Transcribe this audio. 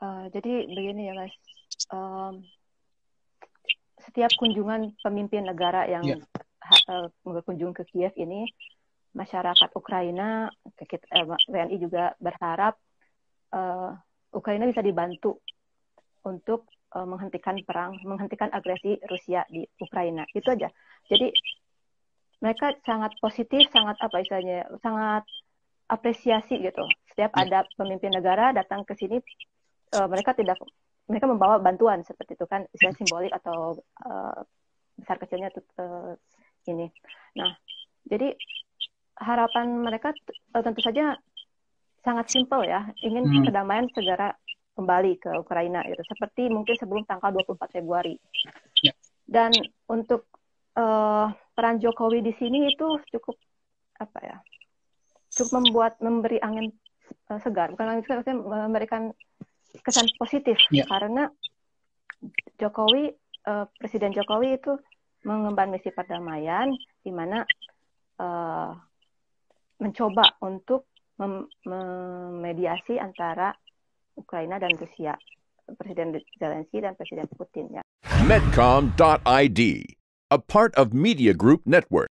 Uh, jadi begini ya guys, um, setiap kunjungan pemimpin negara yang yeah. uh, berkunjung ke Kiev ini, masyarakat Ukraina, eh, WNI juga berharap uh, Ukraina bisa dibantu untuk uh, menghentikan perang, menghentikan agresi Rusia di Ukraina. Itu aja. Jadi mereka sangat positif, sangat apa istilahnya, sangat apresiasi gitu. Setiap ya. ada pemimpin negara datang ke sini, uh, mereka tidak mereka membawa bantuan seperti itu kan, istilah simbolik atau uh, besar kecilnya uh, ini. Nah, jadi harapan mereka uh, tentu saja sangat simpel ya, ingin hmm. kedamaian segera kembali ke Ukraina itu seperti mungkin sebelum tanggal 24 Februari. Ya. Dan untuk uh, peran Jokowi di sini itu cukup apa ya? Cukup membuat memberi angin uh, segar, bukan angin segar, memberikan kesan positif ya. karena Jokowi uh, Presiden Jokowi itu mengemban misi perdamaian di mana uh, mencoba untuk mem memediasi antara Ukraina dan Rusia, Presiden Zelensky dan Presiden Putin ya. Medcom.id, a part of Media Group Network.